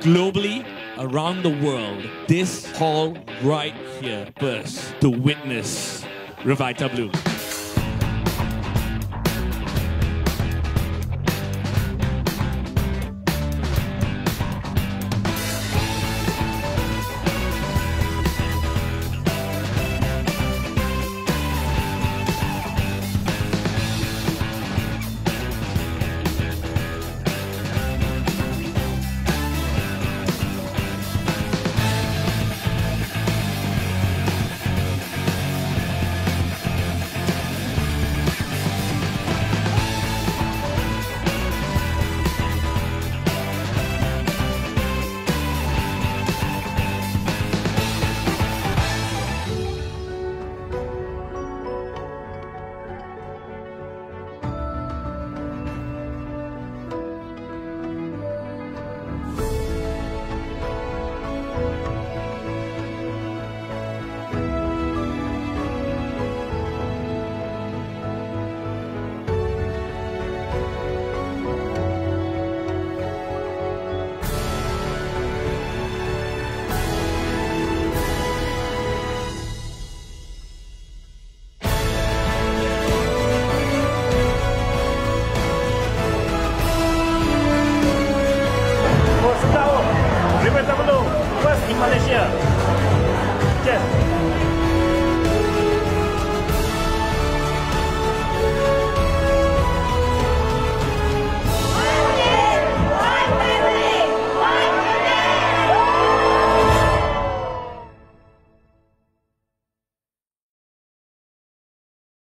globally, around the world, this hall right here bursts to witness Revita Blues. Malaysia. Cheers.